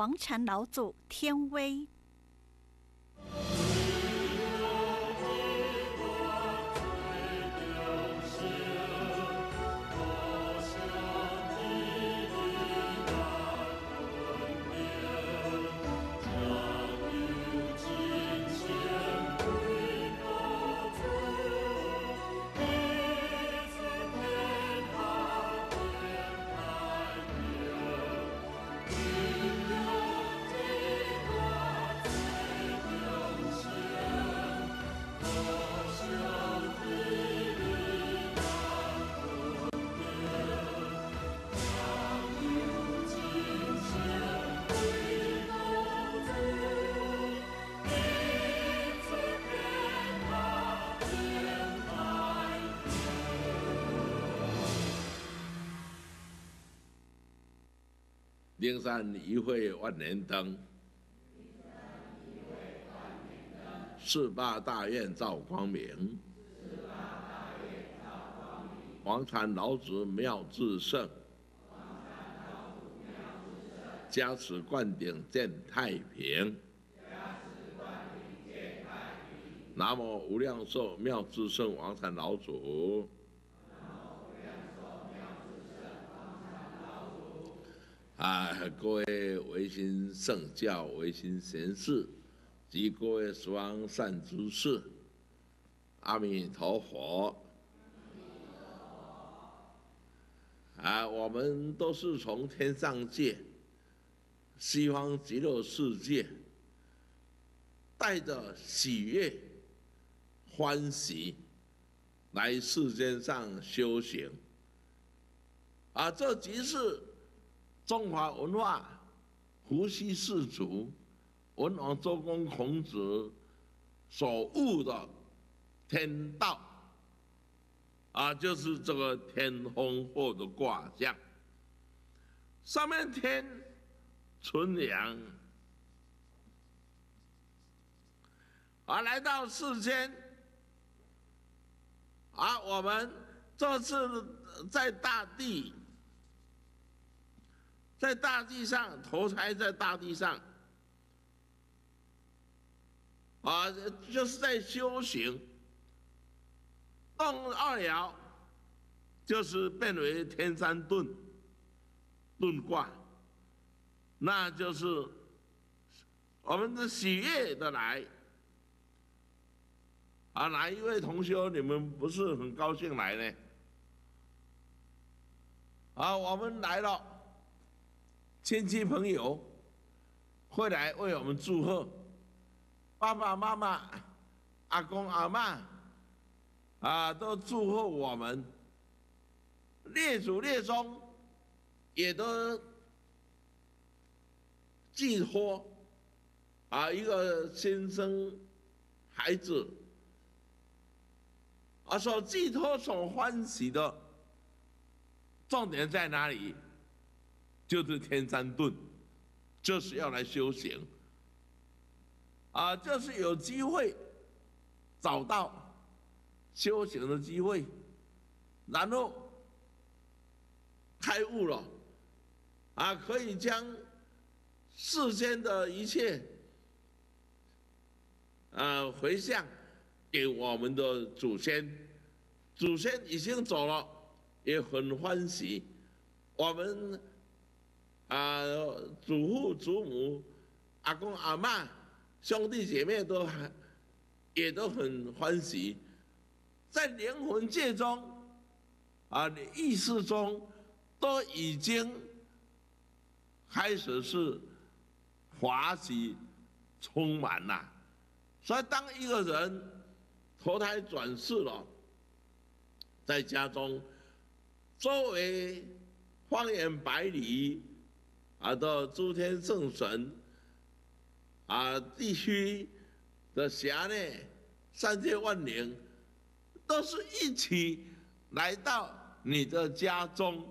王禅老祖天威。灵山一会万年灯，四八大愿照光明，黄禅老子妙智胜，加持灌顶见太平，南无无量寿妙智胜王禅老祖。啊，各位唯心圣教、唯心贤士及各位十方善知识，阿弥陀佛！啊，我们都是从天上界、西方极乐世界，带着喜悦、欢喜来世间上修行，啊，这即是。中华文化，伏羲氏族，文王周公孔子所悟的天道，啊，就是这个天风或的卦象。上面天纯阳，而来到世间，而我们这次在大地。在大地上投胎，在大地上，啊，就是在修行。动二爻，就是变为天山遁，遁卦，那就是我们的喜悦的来。啊，哪一位同学你们不是很高兴来呢？啊，我们来了。亲戚朋友会来为我们祝贺，爸爸妈妈、阿公阿妈啊，都祝贺我们。列祖列宗也都寄托啊一个新生孩子啊，所寄托、所欢喜的重点在哪里？就是天山遁，就是要来修行，啊，就是有机会找到修行的机会，然后开悟了，啊，可以将世间的一切，啊，回向给我们的祖先，祖先已经走了，也很欢喜，我们。啊，祖父祖母、阿公阿妈、兄弟姐妹都还也都很欢喜，在灵魂界中，啊，意识中都已经开始是华喜充满了。所以，当一个人投胎转世了，在家中，周围方圆百里。啊，到诸天圣神啊，地区的辖内，三千万灵，都是一起来到你的家中，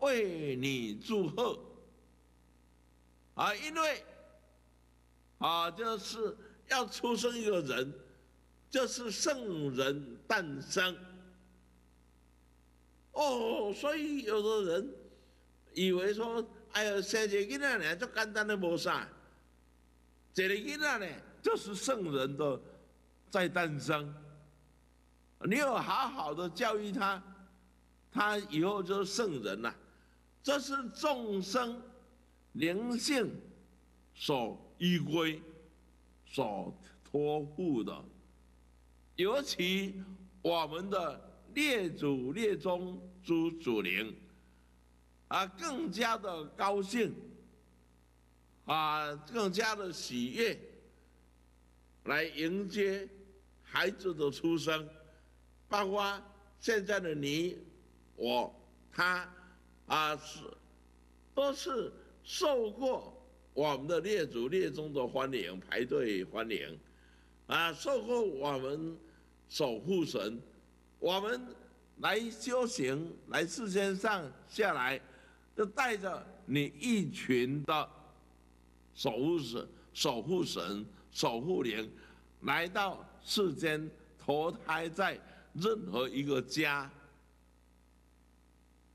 为你祝贺。啊，因为啊，就是要出生一个人，就是圣人诞生。哦，所以有的人以为说。哎呀，生一个囡仔呢，就简单的无啥，一个囡仔呢，就是圣人的在诞生。你有好好的教育他，他以后就是圣人了。这是众生灵性所依归、所托付的，尤其我们的列祖列宗诸祖灵啊，更加的高兴啊，更加的喜悦，来迎接孩子的出生，包括现在的你、我、他。啊，是，都是受过我们的列祖列宗的欢迎，排队欢迎，啊，受过我们守护神，我们来修行，来世间上下来，就带着你一群的守护神、守护神、守护灵，来到世间投胎在任何一个家。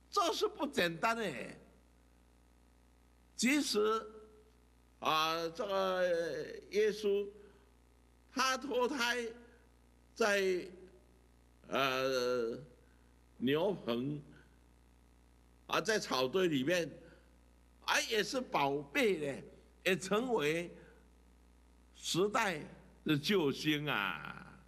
这是不简单的。其实，啊，这个耶稣，他脱胎在呃牛棚，啊，在草堆里面，啊，也是宝贝呢，也成为时代的救星啊！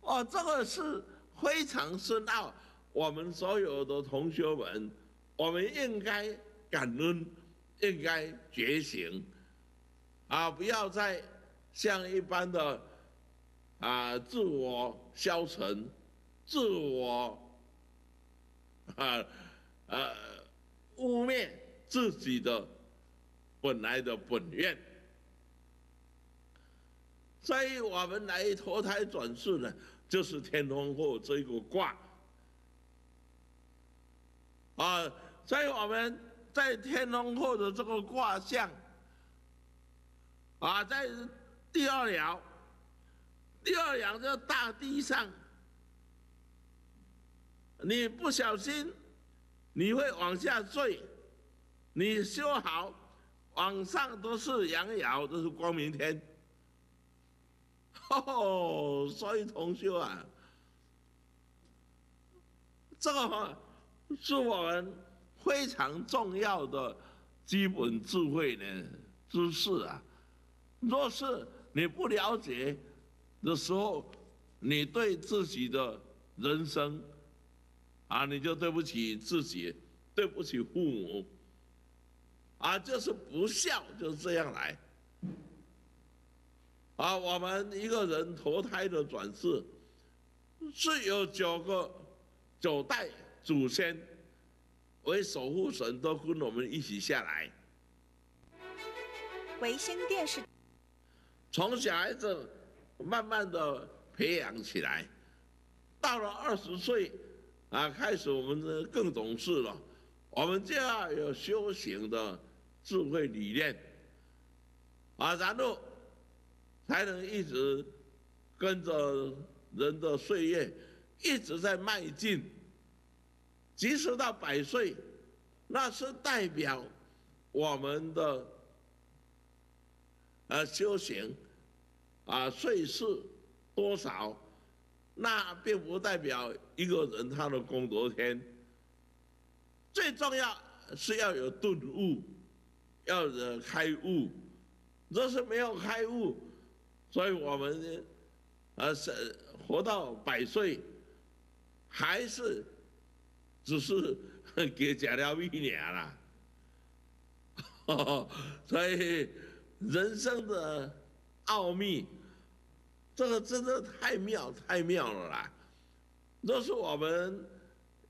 哦，这个是非常深奥。我们所有的同学们，我们应该感恩，应该觉醒，啊，不要再像一般的啊自我消沉、自我啊呃污蔑自己的本来的本愿。所以我们来投胎转世呢，就是天龙祸这个卦。啊，所以我们在天龙后的这个卦象，啊，在第二爻，第二爻在大地上，你不小心，你会往下坠，你修好，往上都是阳爻，都是光明天。哦，所以同学啊，这个。是我们非常重要的基本智慧的知识啊！若是你不了解的时候，你对自己的人生啊，你就对不起自己，对不起父母啊，就是不孝，就是这样来啊！我们一个人投胎的转世是有九个九代。祖先为守护神，都跟我们一起下来。维新电视从小孩子慢慢的培养起来，到了二十岁啊，开始我们更懂事了，我们就要有修行的智慧理念啊，然后才能一直跟着人的岁月一直在迈进。即使到百岁，那是代表我们的呃修行啊岁数多少，那并不代表一个人他的功德天。最重要是要有顿悟，要有开悟。若是没有开悟，所以我们呃是活到百岁，还是。只是 给假了一年啦，所以人生的奥秘，这个真的太妙太妙了啦！若是我们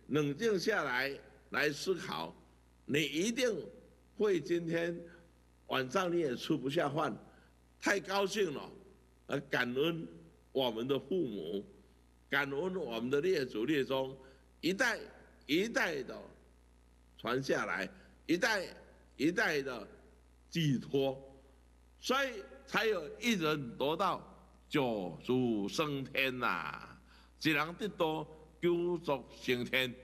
冷静下来来思考，你一定会今天晚上你也吃不下饭，太高兴了，而感恩我们的父母，感恩我们的列祖列宗一代。一代的传下来，一代一代的寄托，所以才有一人得到救主升天呐，只能得到救主升天。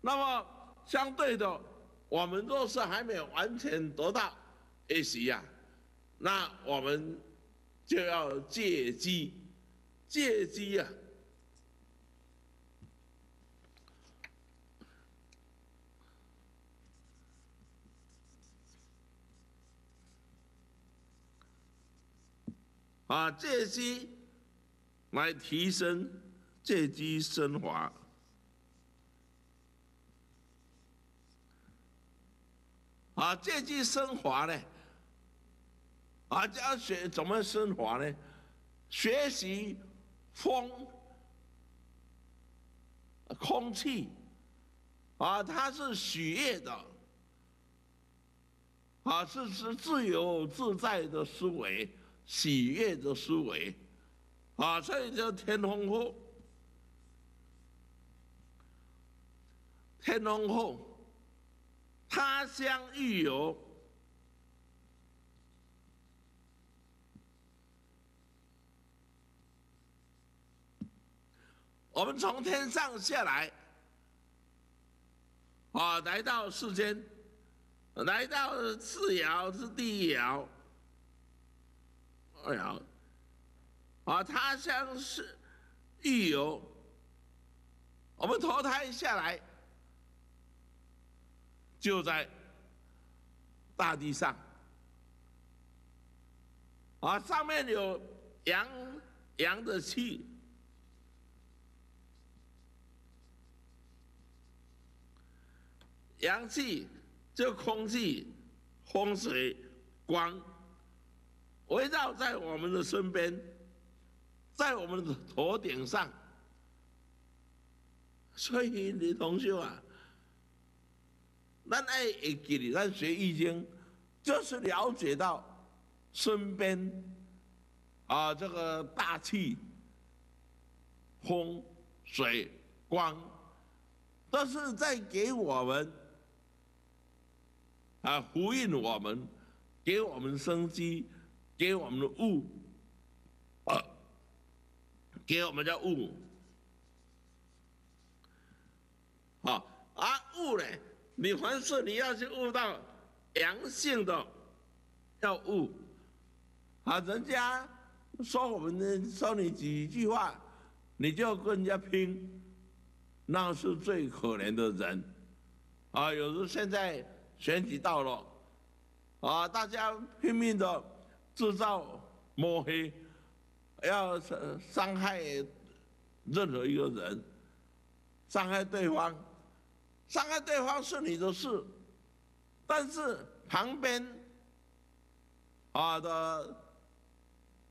那么相对的，我们若是还没有完全得到 A C 呀，那我们就要借机，借机呀。啊，啊借机来提升，借机升华。啊，借机升华呢？啊，要学怎么升华呢？学习风、空气，啊，它是喜悦的，啊，是是自由自在的思维。喜悦的思维，啊，所以叫天龙后，天龙后，他乡遇友，我们从天上下来，啊，来到世间，来到次爻是第一爻。哎呀，啊，他乡是遇游，我们投胎下来，就在大地上，啊，上面有阳阳的气，阳气就空气、风水、光。围绕在我们的身边，在我们的头顶上，所以你同学啊，咱爱会记哩，咱学易经，就是了解到身边啊这个大气、风、水、光，都是在给我们啊呼应我们，给我们生机。给我们的物，啊，给我们的物，啊，啊物呢，你凡是你要去悟到阳性的，要悟，啊，人家说我们说你几句话，你就跟人家拼，那是最可怜的人，啊，有时现在选举到了，啊，大家拼命的。制造抹黑，要伤伤害任何一个人，伤害对方，伤害对方是你的事，但是旁边啊的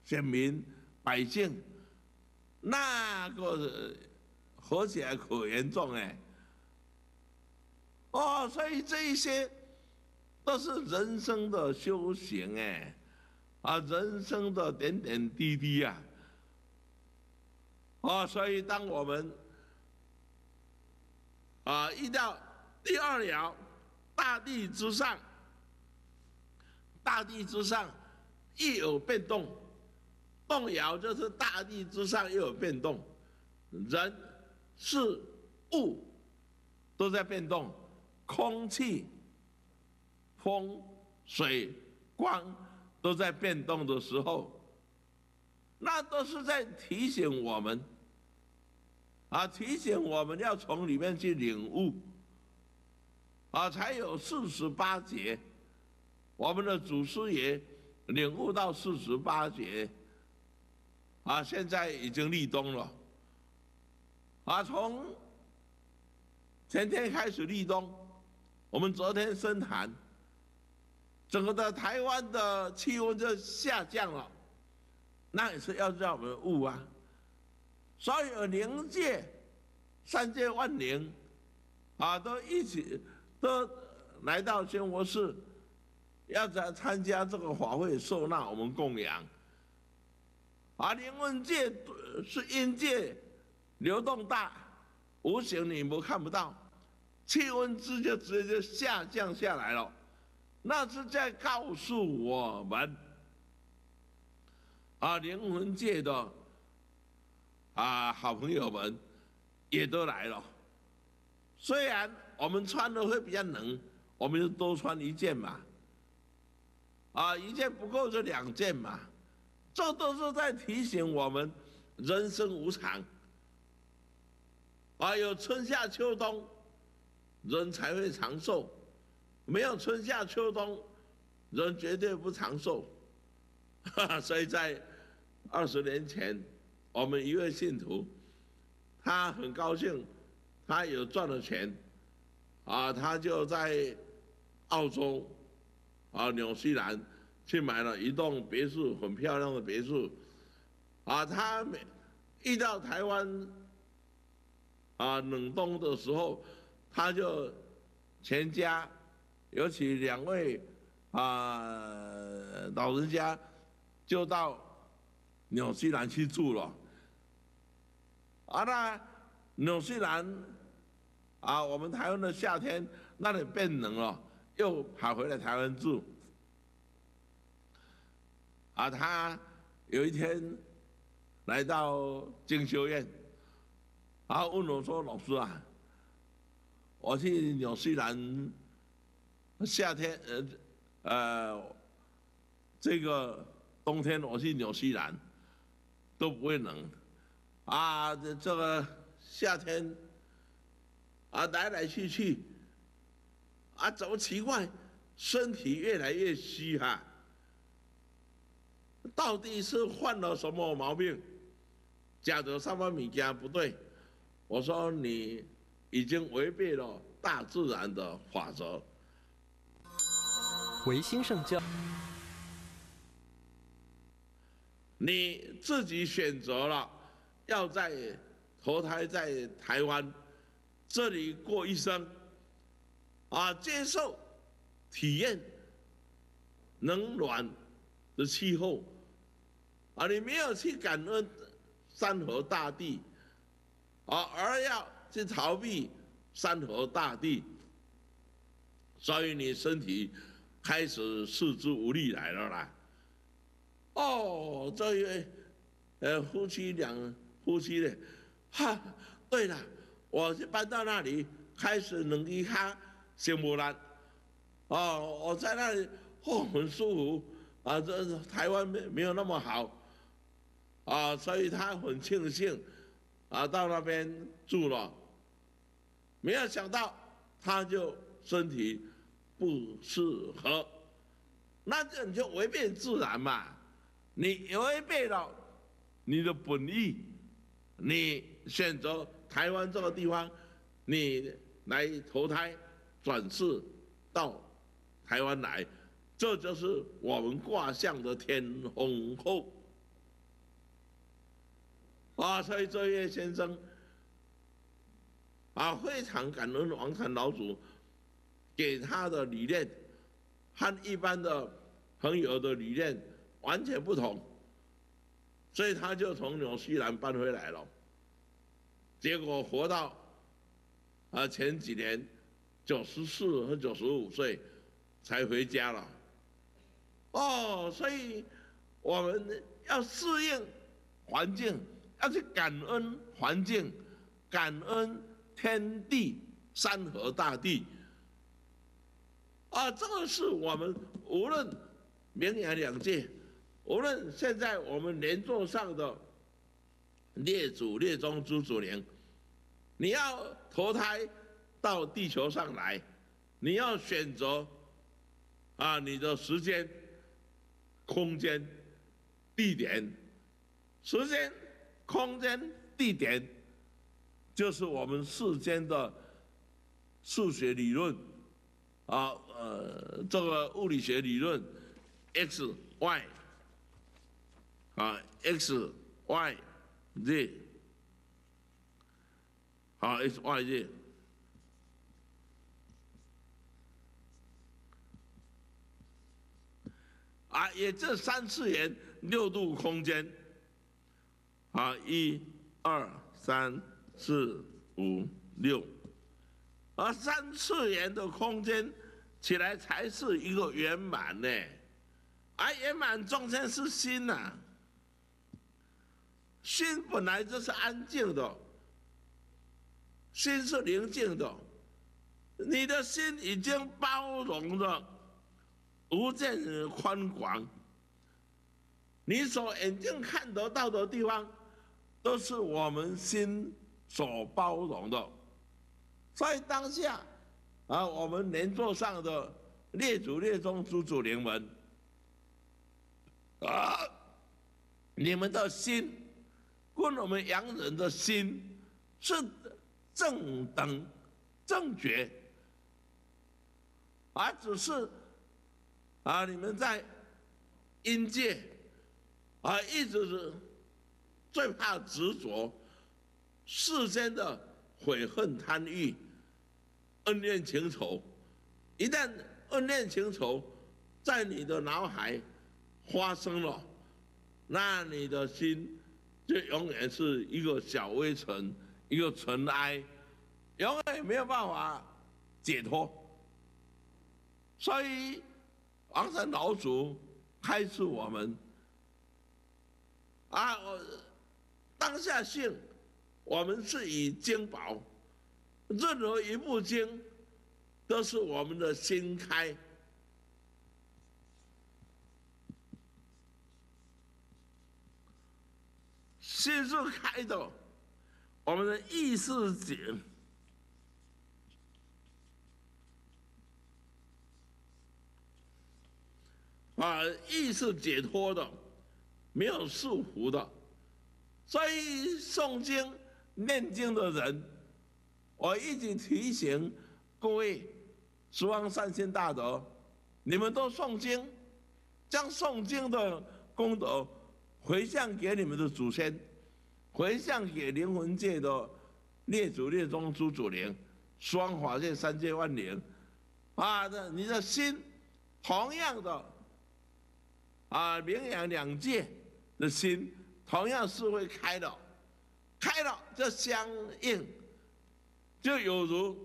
选民百姓，那个合起来可严重哎，哦，所以这一些都是人生的修行哎。啊，人生的点点滴滴呀！啊，所以当我们啊遇到第二爻，大地之上，大地之上亦有变动，动摇就是大地之上又有变动，人、事、物都在变动，空气、风、水、光。都在变动的时候，那都是在提醒我们，啊，提醒我们要从里面去领悟，啊，才有四十八节。我们的祖师爷领悟到四十八节，啊，现在已经立冬了，啊，从前天开始立冬，我们昨天升寒。整个的台湾的气温就下降了，那也是要让我们悟啊。所有灵界、三界万灵啊，都一起都来到宣佛寺，要在参加这个法会，受纳我们供养。啊，灵魂界是阴界，流动大，无形你们看不到，气温直接直接就下降下来了。那是在告诉我们，啊，灵魂界的啊好朋友们也都来了。虽然我们穿的会比较冷，我们就多穿一件嘛。啊，一件不够就两件嘛，这都是在提醒我们，人生无常。啊，有春夏秋冬，人才会长寿；没有春夏秋冬，人绝对不长寿。所以在二十年前，我们一位信徒，他很高兴，他有赚了钱，啊，他就在澳洲。啊，纽西兰去买了一栋别墅，很漂亮的别墅。啊，他每一到台湾啊冷冻的时候，他就全家，尤其两位啊老人家，就到纽西兰去住了。啊，那纽西兰啊，我们台湾的夏天那里变冷了。又跑回来台湾住，啊，他有一天来到进修院，然后问我说：“老师啊，我去纽西兰夏天，呃，呃，这个冬天我去纽西兰都不会冷，啊，这这个夏天啊来来去去。”啊，怎么奇怪？身体越来越虚哈，到底是患了什么毛病？假的三方米家不对，我说你已经违背了大自然的法则。唯心圣教，你自己选择了要在投胎在台湾这里过一生。啊，接受、体验冷暖的气候，啊，你没有去感恩山河大地，啊，而要去逃避山河大地，所以你身体开始四肢无力来了啦。哦，这一位呃夫妻两夫妻的，哈，对了，我就搬到那里开始能一哈。羡慕啦，哦，我在那里哦很舒服，啊，这台湾没没有那么好，啊，所以他很庆幸，啊，到那边住了，没有想到他就身体不适合，那这你就违背自然嘛，你违背了你的本意，你选择台湾这个地方，你来投胎。转世到台湾来，这就是我们卦象的天风后啊！所以这位先生啊，非常感恩王禅老祖给他的理念和一般的朋友的理念完全不同，所以他就从纽西兰搬回来了，结果活到啊前几年。九十四和九十五岁才回家了，哦，所以我们要适应环境，要去感恩环境，感恩天地山河大地，啊，这个是我们无论名扬两界，无论现在我们连座上的列祖列宗朱祖灵，你要投胎。到地球上来，你要选择啊，你的时间、空间、地点，时间、空间、地点，就是我们世间的数学理论啊，呃，这个物理学理论，x、y 啊，x、y、z，好，x、y、z。啊，也这三次元六度空间，啊，一、二、三、四、五、六，而三次元的空间起来才是一个圆满呢。而圆满中间是心呐，心本来就是安静的，心是宁静的，你的心已经包容了无限宽广，你所眼睛看得到的地方，都是我们心所包容的。所以当下啊，我们连座上的列祖列宗祖祖灵们啊，你们的心跟我们洋人的心是正等正觉。而只是啊，你们在阴界啊，一直是最怕执着世间的悔恨贪欲、恩怨情仇。一旦恩怨情仇在你的脑海发生了，那你的心就永远是一个小微尘，一个尘埃，永远没有办法解脱。所以，昂山老祖开示我们：啊，我当下性，我们是以金宝，任何一部经，都是我们的心开，心是开的，我们的意识解。啊，意识解脱的，没有束缚的，所以诵经、念经的人，我一直提醒各位，十方善心大德，你们都诵经，将诵经的功德回向给你们的祖先，回向给灵魂界的列祖列宗诸祖灵，双法界三界万灵，啊，的你的心同样的。啊，名扬两界的心，同样是会开的，开了就相应，就有如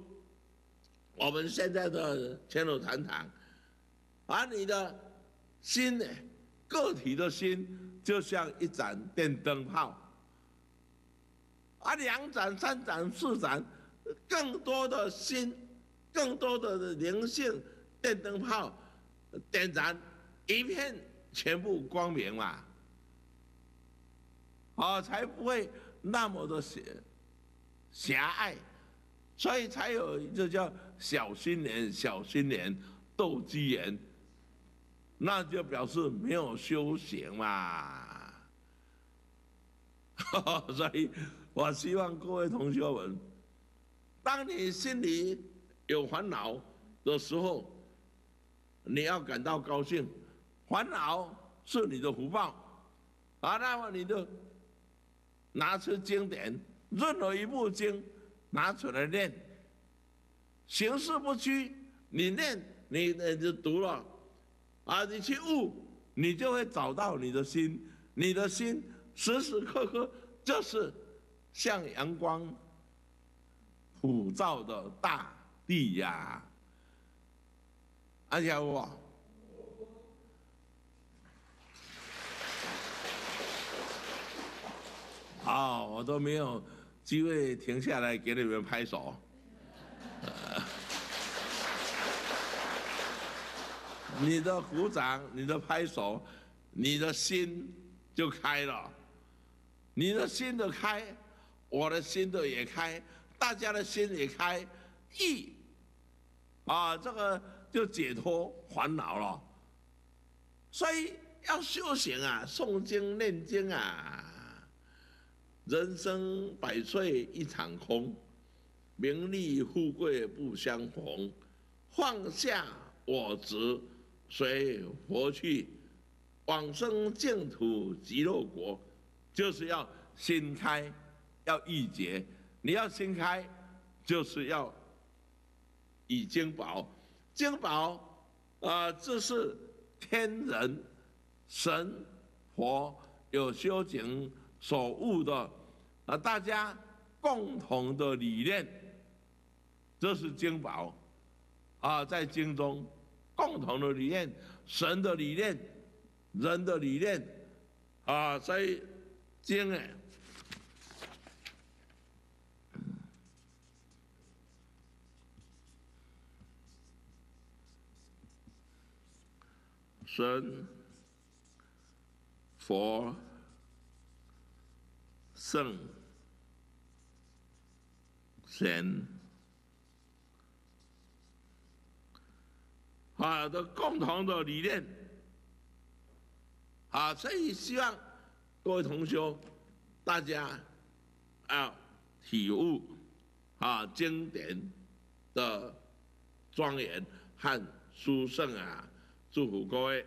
我们现在的千手禅堂，而你的心呢，个体的心就像一盏电灯泡，而两盏、三盏、四盏，更多的心，更多的灵性电灯泡点燃一片。全部光明嘛，啊，才不会那么的狭狭隘，所以才有这叫小心眼、小心眼、斗鸡眼，那就表示没有修行嘛。所以我希望各位同学们，当你心里有烦恼的时候，你要感到高兴。烦恼是你的福报，啊，那么你就拿出经典，任何一部经拿出来念，形式不拘，你念你你就读了，啊，你去悟，你就会找到你的心，你的心时时刻刻就是像阳光普照的大地呀，阿且我。好，我都没有机会停下来给你们拍手。你的鼓掌，你的拍手，你的心就开了。你的心的开，我的心的也开，大家的心也开，意啊，这个就解脱烦恼了。所以要修行啊，诵经念经啊。人生百岁一场空，名利富贵不相逢。放下我执，随佛去，往生净土极乐国。就是要心开，要意结。你要心开，就是要以经宝。经宝啊，这是天人、神、佛有修行所悟的。啊，大家共同的理念，这是经宝啊，在经中，共同的理念，神的理念，人的理念，啊，在经哎。神佛圣。神啊的共同的理念啊，所以希望各位同学大家啊体悟啊经典的庄严和殊胜啊！祝福各位。